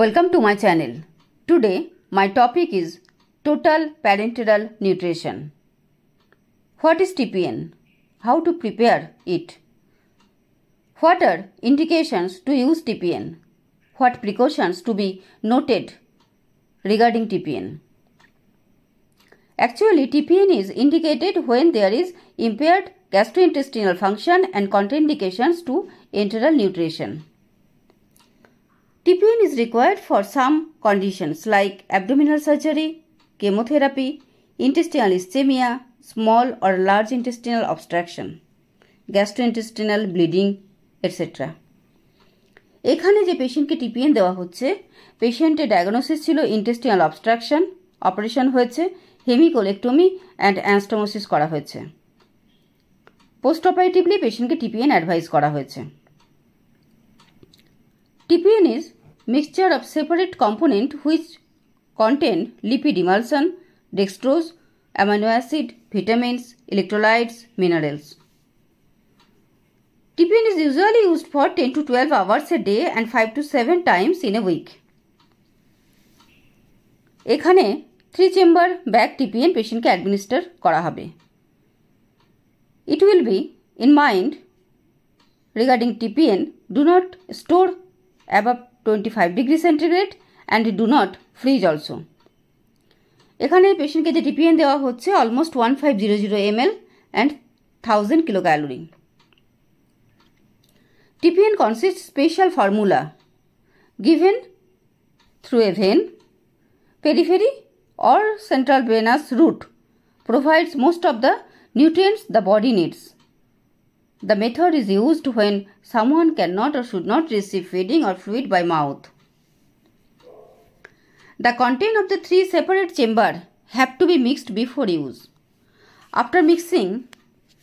Welcome to my channel. Today my topic is total parenteral nutrition. What is TPN? How to prepare it? What are indications to use TPN? What precautions to be noted regarding TPN? Actually, TPN is indicated when there is impaired gastrointestinal function and contraindications to enteral nutrition. TPN is required for some conditions like abdominal surgery, chemotherapy, intestinal ischemia, small or large intestinal obstruction, gastrointestinal bleeding, etc. এখানে যে পেশেন্টকে TPN দেওয়া হচ্ছে পেশেন্টের diagnosis ছিল intestinal obstruction operation হয়েছে হেমিকোলেক্টমি and অ্যানস্টোমোসিস করা হয়েছে পোস্ট অপারেটিভলি পেশেন্টকে টিপিএন অ্যাডভাইস করা হয়েছে TPN is mixture of separate component which contain lipid emulsion, dextrose, amino acid, vitamins, electrolytes, minerals. TPN is usually used for 10 to 12 hours a day and 5 to 7 times in a week. এখানে three chamber bag TPN পেশেন্টকে administer করা হবে it will be in mind regarding TPN do not store above 25 degree centigrade and do not freeze also এখানে পেশেন্টকে যে TPN দেওয়া হচ্ছে almost one five zero zero M L and thousand kilo calorie TPN consist special formula given through a vein, periphery or central venous route provides most of the nutrients the body needs. The method is used when someone cannot or should not receive feeding or fluid by mouth. The content of the three separate chamber have to be mixed before use. After mixing,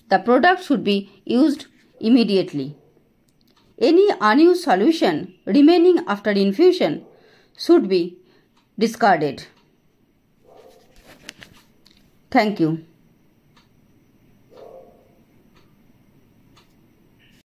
the product should be used immediately. Any unused solution remaining after infusion should be discarded. Thank you.